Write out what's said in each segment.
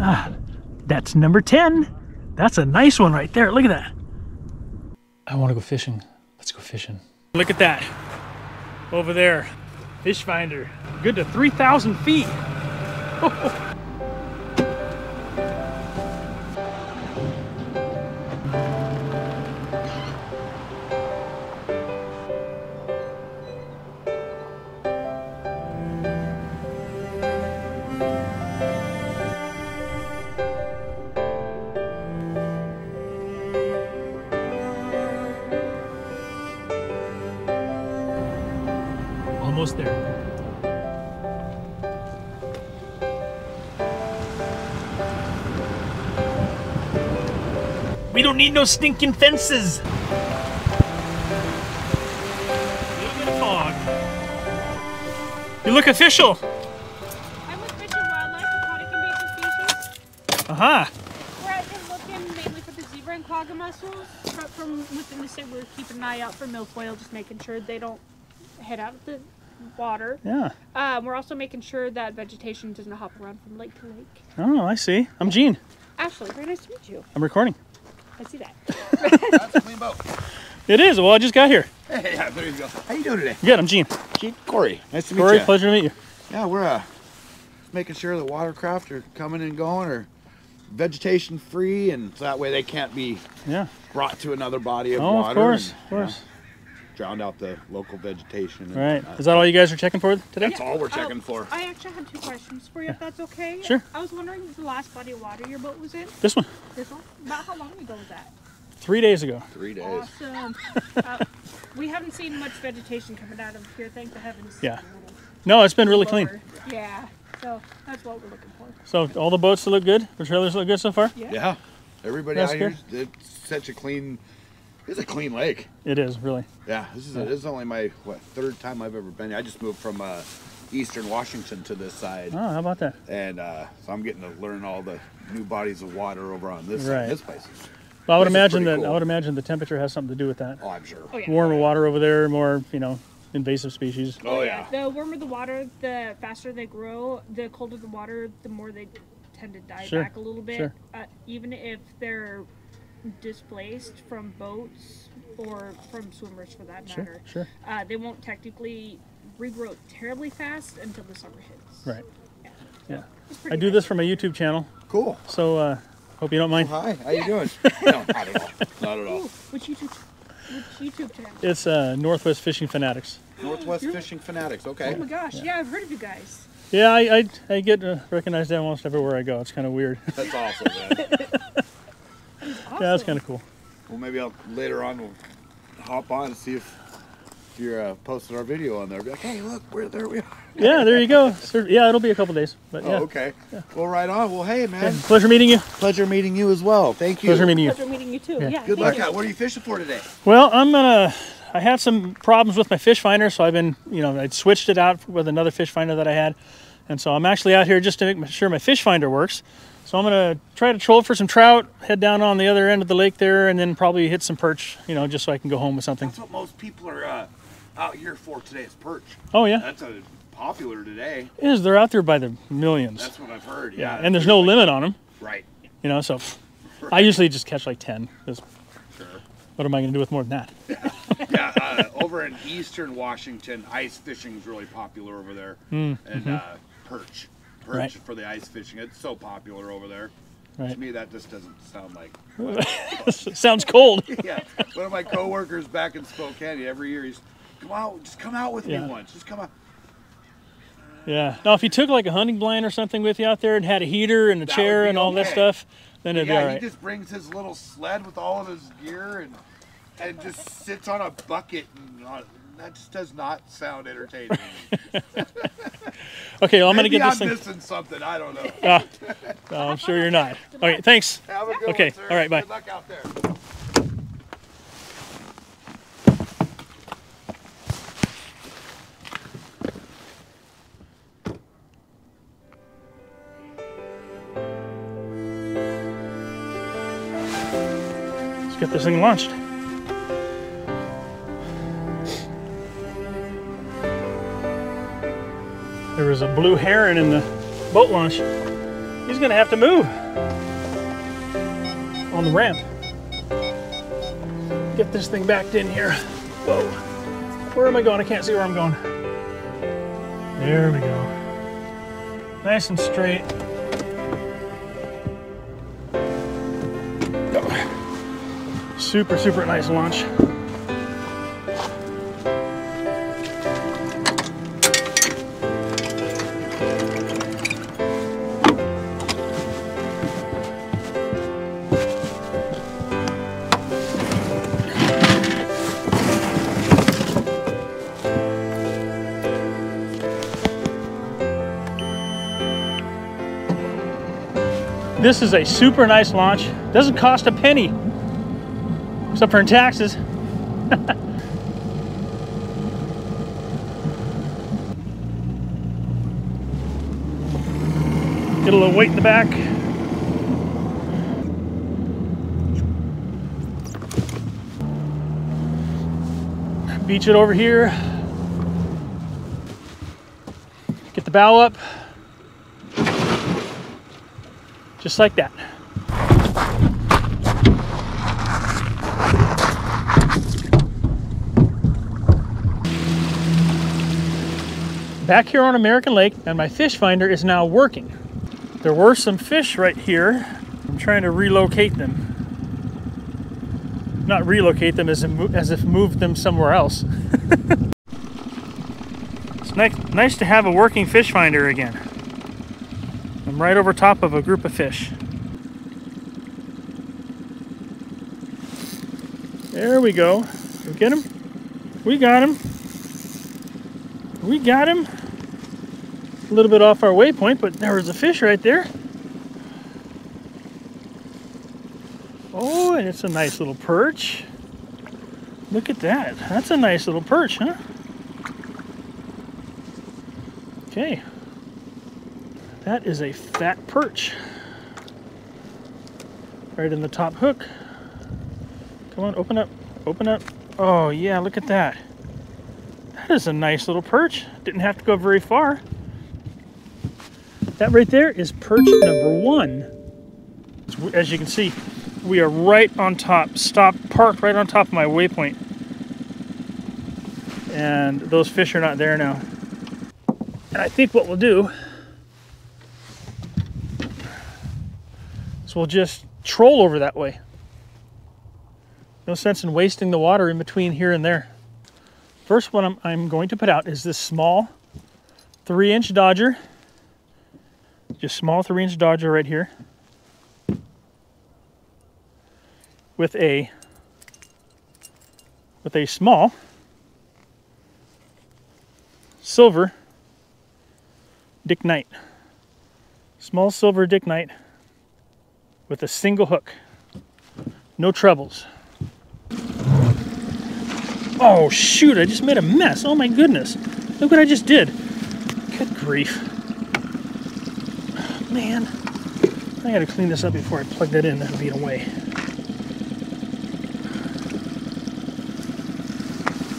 Ah, that's number 10. That's a nice one right there. Look at that. I want to go fishing. Let's go fishing. Look at that. Over there. Fish finder. Good to 3,000 feet. Almost there. We don't need no stinking fences. A little bit of fog. You look official. I'm with Fish and Wildlife Aquatic Invasive Species. Uh huh. We're out here looking mainly for the zebra and quagga mussels. But from within the state, we're keeping an eye out for milfoil, just making sure they don't head out of the water. Yeah. Um, we're also making sure that vegetation doesn't hop around from lake to lake. Oh, I see. I'm Gene. Ashley, very nice to meet you. I'm recording. I see that. That's a clean boat. It is. Well, I just got here. Hey, yeah, there you go. How you doing today? Good. I'm Gene. Gene Corey. Nice to meet Corey, you. pleasure to meet you. Yeah, we're uh, making sure the watercraft are coming and going or vegetation free, and so that way they can't be Yeah. brought to another body of Oh, water. of course. and, Of you know, course. Drowned out the local vegetation. and All right. whatnot. Is that all you guys are checking for today? That's all we're checking Oh, for. I actually had two questions for you, if that's okay. Sure. I was wondering the last body of water your boat was in. This one. This one. About how long ago was that? Three days ago. Three days. Awesome. uh, we haven't seen much vegetation coming out of here, thank the heavens. Yeah. No, it's been really clean. Yeah. So that's what we're looking for. So all the boats look good. The trailers look good so far. Yeah. Yeah. Everybody That's out here, it's such a clean. It's a clean lake. It is really. Yeah, this is this is only my what third time I've ever been. here. I just moved from uh, Eastern Washington to this side. Oh, how about that? and uh, so I'm getting to learn all the new bodies of water over on this Right. side, this place. Well, I would This imagine pretty that I would imagine the temperature has something to do with that. Oh, I'm sure. Oh yeah. Warmer water over there, more you know, invasive species. Oh yeah. The warmer the water, the faster they grow. The colder the water, the more they tend to die Sure, back a little bit. sure. Uh, even if they're displaced from boats or from swimmers, for that matter, sure. Uh, they won't technically regrow terribly fast until the summer hits. Right. Yeah. Yeah. I do nice. this for my YouTube channel, Cool. so uh, hope you don't mind. Hi. How you doing? no, not at all. Not at all. Ooh, which YouTube? Which YouTube channel? It's uh, Northwest Fishing Fanatics. Northwest You're- Fishing Fanatics. Okay. Oh my gosh! Yeah, I've heard of you guys. Yeah, I I, I get uh, recognized almost everywhere I go. It's kind of weird. That's awesome, man. yeah, that's kind of cool. well, maybe I'll later on we'll hop on and see if, if you're uh, posting our video on there. Be like, hey, look, we're there. We are. Yeah, there you go. Sir- Yeah, it'll be a couple days, but yeah. Oh, okay. Well, right on. Well, hey, Yeah, man. Pleasure meeting you. Pleasure meeting you as well. Thank you. Pleasure meeting you. Pleasure meeting you too. Yeah. Yeah. Good luck you. out. What are you fishing for today? Well, I'm gonna. I had some problems with my fish finder, so I've been, you know, I switched it out with another fish finder that I had, and so I'm actually out here just to make sure my fish finder works. So I'm gonna try to troll for some trout, head down on the other end of the lake there, and then probably hit some perch, you know, just so I can go home with something. That's what most people are uh, out here for today is perch. Oh yeah, That's a popular today. it is. They're out there by the millions. That's what I've heard. yeah, Yeah. and there's no limit on them, Right. you know. So I usually just catch like ten. Sure. what am I gonna do with more than that? yeah, uh, over in eastern Washington, ice fishing is really popular over there, and uh, perch, perch. Right. for the ice fishing. It's so popular over there. Right. To me, that just doesn't sound like. Sounds cold. yeah, one of my coworkers back in Spokane, every year he's, come out, just come out with Yeah. me once, just come out. Yeah. Now, if you took like a hunting blind or something with you out there and had a heater and a That chair and all that stuff, then it'd be yeah, he just brings his little sled with all of his gear and and just sits on a bucket and uh, that just does not sound entertaining. Okay, well, I'm gonna get this I'm thing. missing something. I don't know. Ah, no, I'm sure you're not. Okay, thanks. Have a good Okay, one, all right, bye. Good luck out there. Let's get this thing launched. There was a blue heron in the boat launch. He's gonna have to move on the ramp. Get this thing backed in here. Whoa. Where am I going? I can't see where I'm going. There we go. Nice and straight. Super, super nice launch. This is a super nice launch. Doesn't cost a penny, except for in taxes. Get a little weight in the back. Beach it over here. Get the bow up. Just like that. Back here on American Lake, and my fish finder is now working. There were some fish right here. I'm trying to relocate them. Not relocate them as if, as if move them somewhere else. it's nice, nice to have a working fish finder again. Right over top of a group of fish. There we go. We get him? We got him. We got him. A little bit off our waypoint, but there was a fish right there. Oh, and it's a nice little perch. Look at that. That's a nice little perch, huh? Okay. That is a fat perch. Right in the top hook. Come on, open up, open up. Oh yeah, look at that. That is a nice little perch. Didn't have to go very far. That right there is perch number one. As you can see, we are right on top, stop, parked right on top of my waypoint. And those fish are not there now. And I think what we'll do is we'll just troll over that way. No sense in wasting the water in between here and there. First one I'm, I'm going to put out is this small three inch Dodger. Just small three inch Dodger right here. With a with a small silver Dick Nite. Small silver Dick Nite with a single hook. No trebles. Oh shoot, I just made a mess. Oh my goodness. Look what I just did. Good grief. Man, I gotta clean this up before I plug that in. That'll be in a way.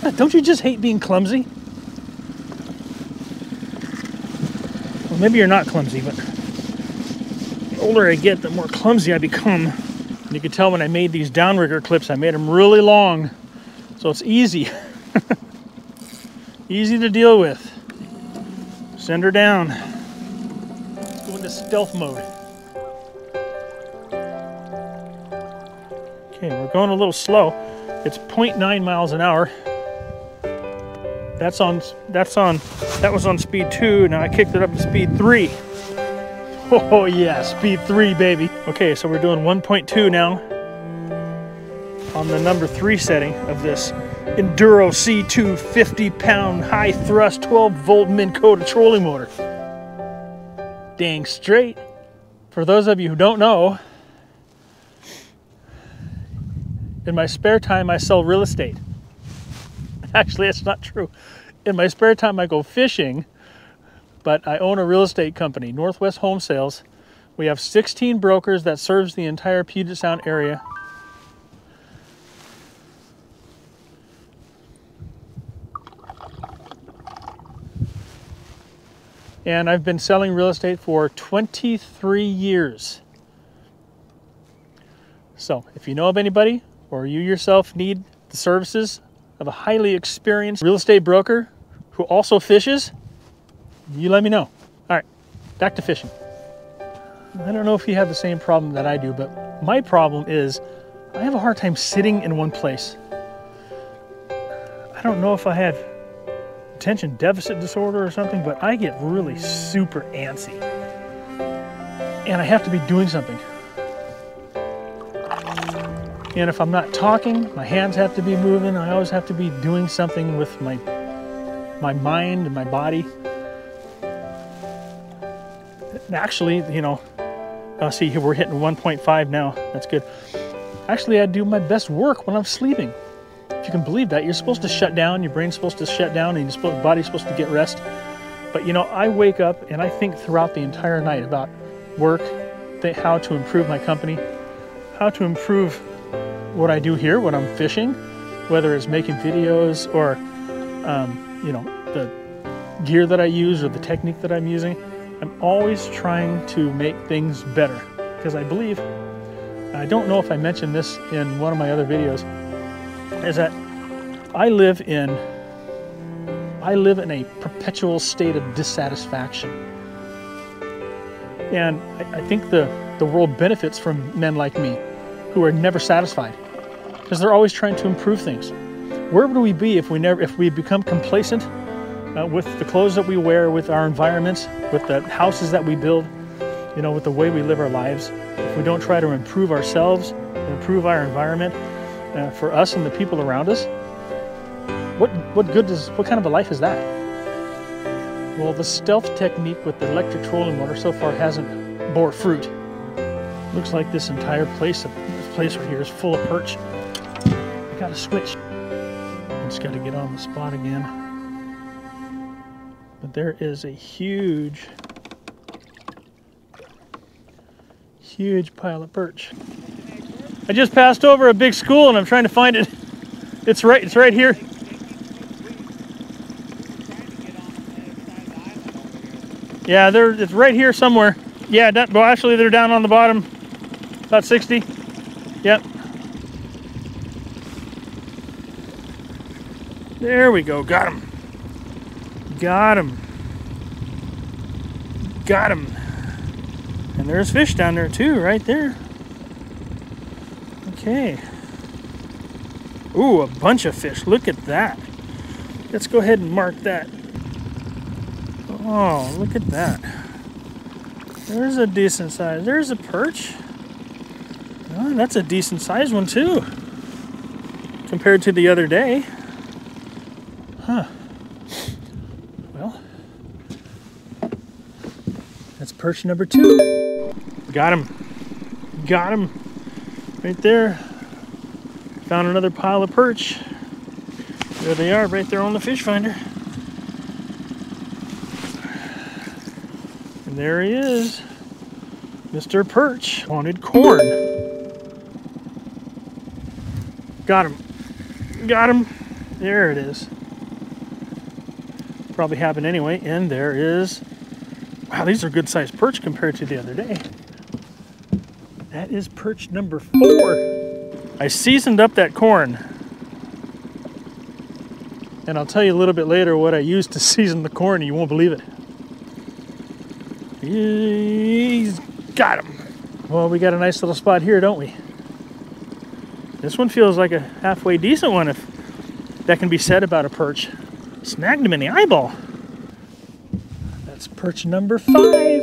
Ah, don't you just hate being clumsy? Well, maybe you're not clumsy, but older I get, the more clumsy I become. And you can tell when I made these downrigger clips, I made them really long. So it's easy. easy to deal with. Send her down. Let's go into stealth mode. Okay, we're going a little slow. It's 0.9 miles an hour. That's on that's on that was on speed 2. Now I kicked it up to speed 3. Oh yeah, speed 3 baby. Okay, so we're doing 1.2 now on the number three setting of this Endura C2 50 pound high thrust 12 volt Minn Kota trolling motor. Dang straight. For those of you who don't know, in my spare time I sell real estate. Actually, it's not true. In my spare time I go fishing, but I own a real estate company, Northwest Home Sales. We have 16 brokers that serves the entire Puget Sound area and I've been selling real estate for 23 years. So, if you know of anybody or you yourself need the services of a highly experienced real estate broker who also fishes, you let me know. All right, back to fishing. I don't know if you have the same problem that I do, but my problem is I have a hard time sitting in one place. I don't know if I have attention deficit disorder or something, but I get really super antsy. And I have to be doing something. And if I'm not talking, my hands have to be moving. I always have to be doing something with my my mind and my body. Actually, you know, uh, see we're hitting 1.5 now. That's good. Actually, I do my best work when I'm sleeping. If you can believe that, you're supposed to shut down. Your brain's supposed to shut down, and your body's supposed to get rest. But you know, I wake up and I think throughout the entire night about work, how to improve my company, how to improve what I do here when I'm fishing, whether it's making videos or, um, you know, the gear that I use or the technique that I'm using. I'm always trying to make things better because I believe, I don't know if I mentioned this in one of my other videos, is that I live in I live in a perpetual state of dissatisfaction. And I, I think the, the world benefits from men like me who are never satisfied because they're always trying to improve things. Where would we be if we never if we become complacent uh, with the clothes that we wear, with our environments, with the houses that we build, you know, with the way we live our lives? If we don't try to improve ourselves, improve our environment uh, for us and the people around us, what what good does what kind of a life is that? Well, the stealth technique with the electric trolling motor so far hasn't bore fruit. Looks like this entire place, this place right here is full of perch. I got to switch. Just got to get on the spot again. But there is a huge, huge pile of perch. I just passed over a big school and I'm trying to find it. It's right, it's right here. Yeah, they're it's right here somewhere. Yeah, that, well actually they're down on the bottom, about 60. Yep. There we go, got him. Got him. Got him. And there's fish down there too, right there. Okay. Ooh, a bunch of fish. Look at that. Let's go ahead and mark that. Oh, look at that. There's a decent size. There's a perch. Oh, that's a decent sized one too. Compared to the other day. Huh. Well, that's perch number two. Got him. Got him. Right there. Found another pile of perch. There they are, right there on the fish finder. And there he is. Mr. Perch wanted corn. Got him. Got him. There it is. Probably happened anyway. And there is. Wow, these are good sized perch compared to the other day. That is perch number four. I seasoned up that corn. And I'll tell you a little bit later what I used to season the corn. You won't believe it. He's got him. Well, we got a nice little spot here, don't we? This one feels like a halfway decent one, if that can be said about a perch. Snagged him in the eyeball. Perch number five.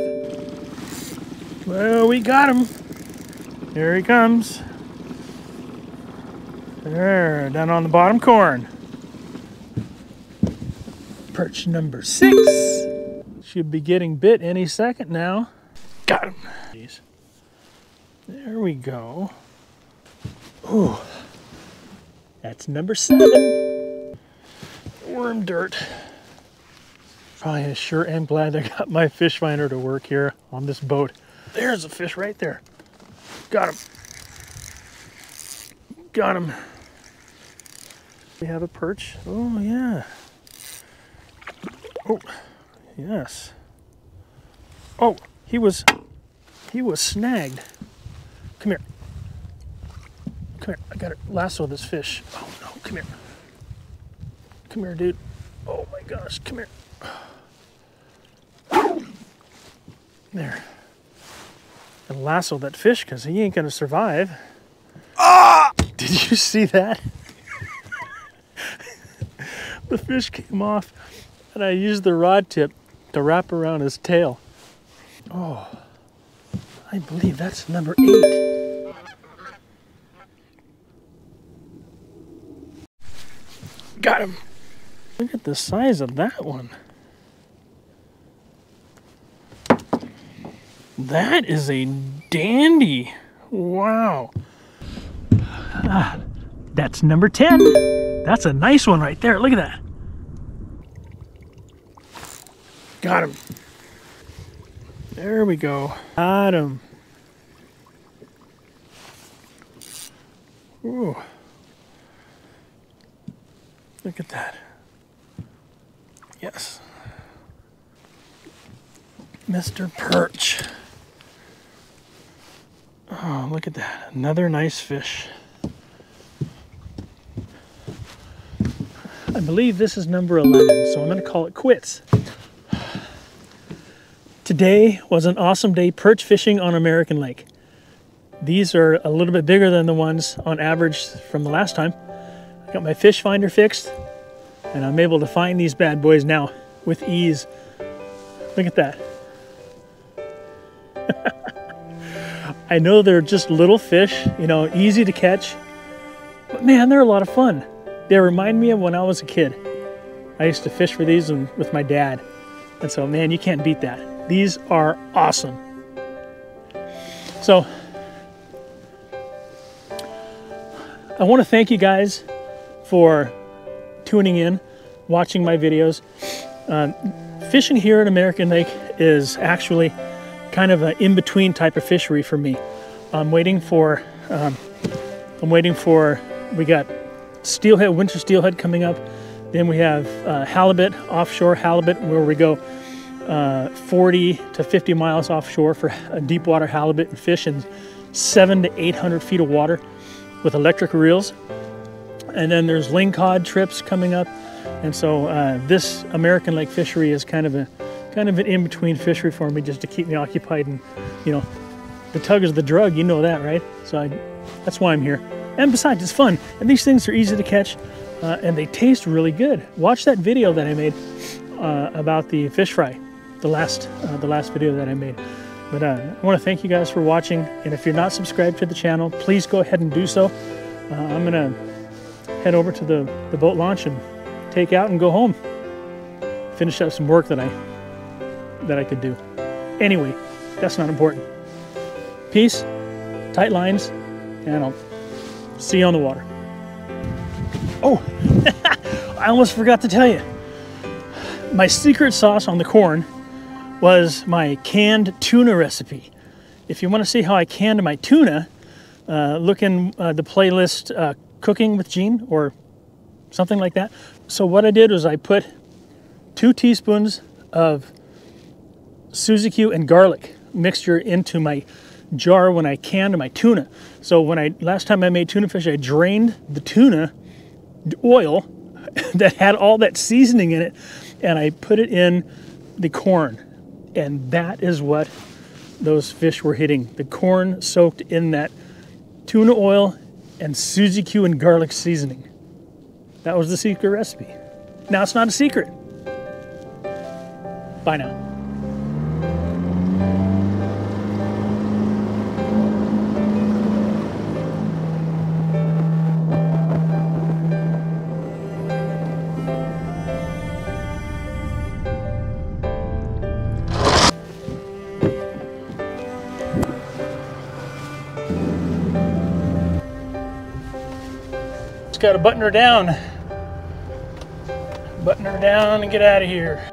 Well, we got him. Here he comes. There, down on the bottom corn. Perch number six. Should be getting bit any second now. Got him. Jeez. There we go. Ooh. That's number seven. Worm dirt. I sure am glad I got my fish finder to work here on this boat. There's a fish right there. Got him. Got him. We have a perch. Oh, yeah. Oh, yes. Oh, he was he was snagged. Come here. Come here. I gotta lasso this fish. Oh no, come here. Come here, dude. Oh my gosh, come here. There. And lasso that fish because he ain't gonna survive. Ah! Did you see that? the fish came off and I used the rod tip to wrap around his tail. Oh, I believe that's number eight. Got him. Look at the size of that one. That is a dandy. Wow. Ah, that's number 10. That's a nice one right there. Look at that. Got him. There we go. Got him. Ooh. Look at that. Yes. Mr. Perch. Oh, look at that. Another nice fish. I believe this is number 11, so I'm going to call it quits. Today was an awesome day perch fishing on American Lake. These are a little bit bigger than the ones on average from the last time. I got my fish finder fixed and I'm able to find these bad boys now with ease. Look at that. I know they're just little fish, you know, easy to catch, but man, they're a lot of fun. They remind me of when I was a kid. I used to fish for these with my dad. And so, man, you can't beat that. These are awesome. So, I want to thank you guys for tuning in, watching my videos. Um, fishing here at American Lake is actually kind of an in-between type of fishery for me. I'm waiting for, um, I'm waiting for, we got steelhead, winter steelhead coming up. Then we have uh, halibut, offshore halibut, where we go uh, 40 to 50 miles offshore for a deep water halibut and fish in seven to 800 feet of water with electric reels. And then there's lingcod trips coming up. And so uh, this American lake fishery is kind of a kind of an in-between fishery for me just to keep me occupied and you know the tug is the drug you know that right? So I, that's why i'm here. And besides it's fun. And these things are easy to catch uh, and they taste really good. Watch that video that i made uh, about the fish fry the last uh, the last video that i made. But uh, i want to thank you guys for watching and if you're not subscribed to the channel please go ahead and do so. Uh, i'm gonna head over to the, the boat launch and take out and go home. Finish up some work that i that I could do. Anyway, that's not important. Peace, tight lines, and I'll see you on the water. Oh, I almost forgot to tell you. My secret sauce on the corn was my canned tuna recipe. If you want to see how I canned my tuna, uh, look in uh, the playlist uh, Cooking with Gene or something like that. So what I did was I put two teaspoons of Susie Q and garlic mixture into my jar when I canned my tuna. So when I last time I made tuna fish, I drained the tuna oil that had all that seasoning in it and I put it in the corn. And that is what those fish were hitting. The corn soaked in that tuna oil and Susie Q and garlic seasoning. That was the secret recipe. Now it's not a secret. Bye now. Got to button her down. Button her down and get out of here.